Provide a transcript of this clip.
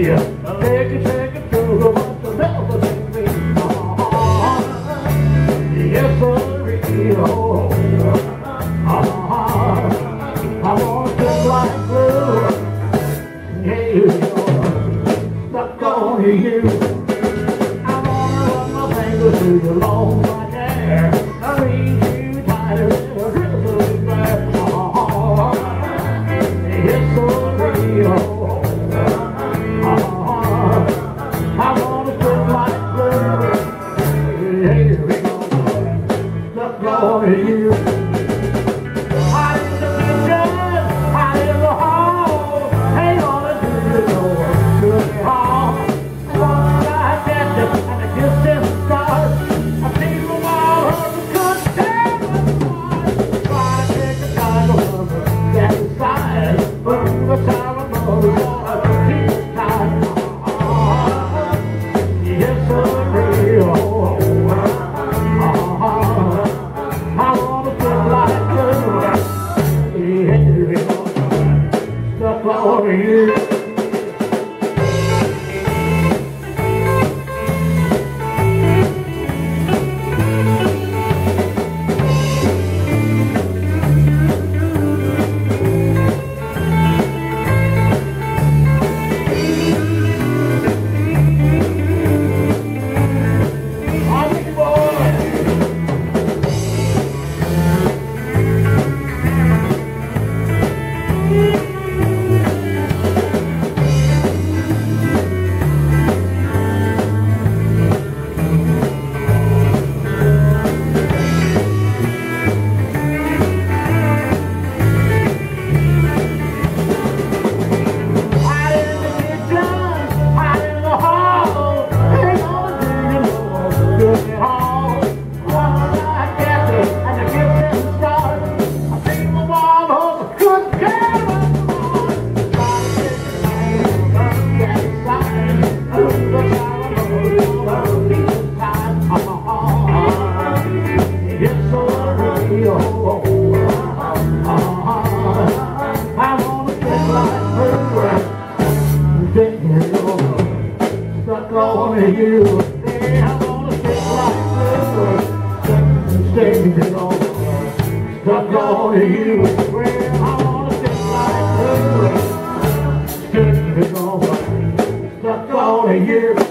Take it, take it through, but the never take me on. Yes, sir, oh, oh, oh. I want to like blue. Yeah, not going to you. I want to run my fingers through your long white you. Here. Stuck on you. wanna hear a thing, I wanna sit like this. Stay here long. Stuck on you, friend, I wanna sit like this. Stay here long. Stuck on you.